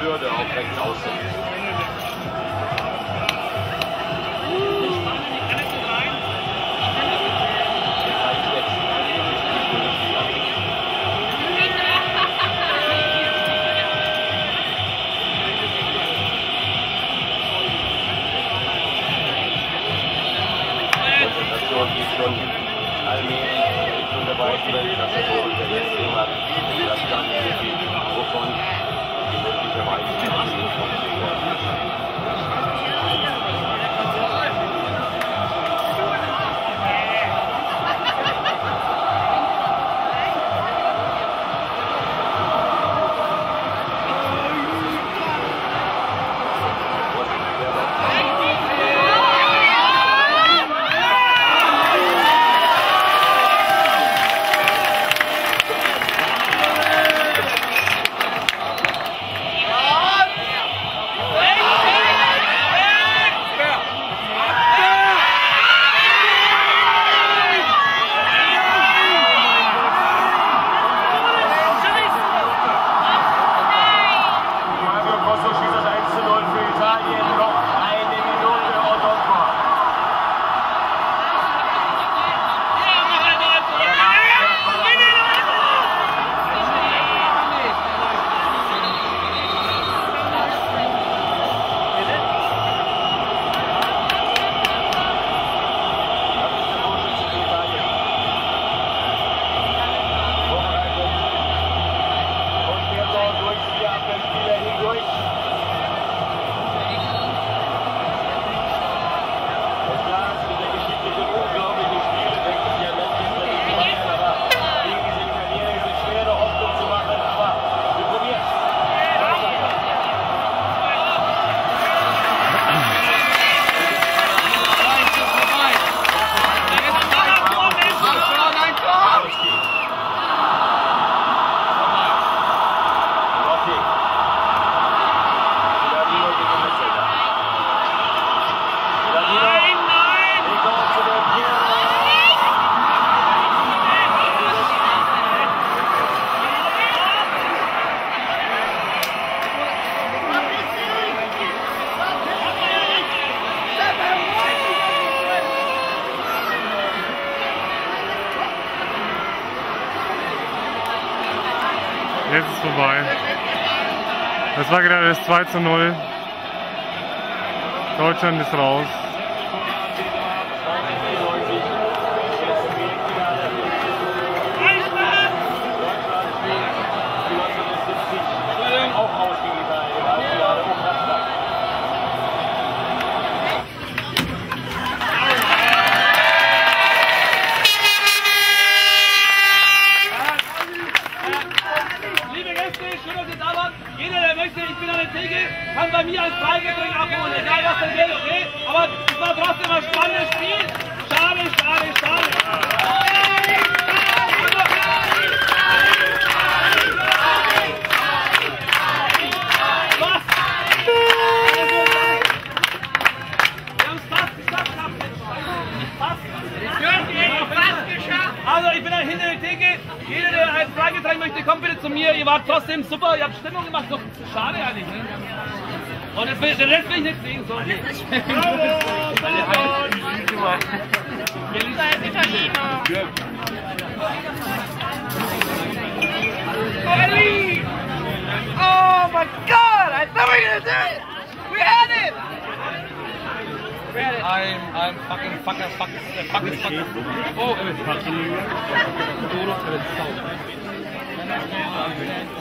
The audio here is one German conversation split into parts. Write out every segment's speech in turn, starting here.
Würde auf rechts außen. Allmählich Richtung der beiden Weltklasse-Tore, der jetzt jemand das Ganze wovon Jetzt ist vorbei. Das war gerade das 2 zu 0. Deutschland ist raus. Ich bin an der Theke, kann bei mir ein Freigetränk abholen, egal was der Geld steht. Aber es war trotzdem ein spannendes Spiel. Schade, schade, schade. Was? Wir haben es fast geschafft, Kapitän. Fast. Fast geschafft. Also, ich bin da hinter der Theke. Jeder, der ein Freigetränk möchte, kommt bitte zu mir. Ihr wart trotzdem super. Ihr habt Stimmung gemacht. Doch, schade eigentlich, ne? Und das will, den Rest will ich nicht sehen. So. Ellie! Oh my god! I thought we were gonna do it! I'm I'm fucking fucking fucking fucking fucking. Oh, it was fucking What? What? What? What? What? What?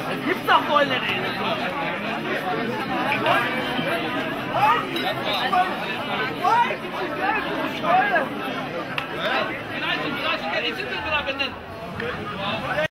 What? What? What? What? What? What? What? What?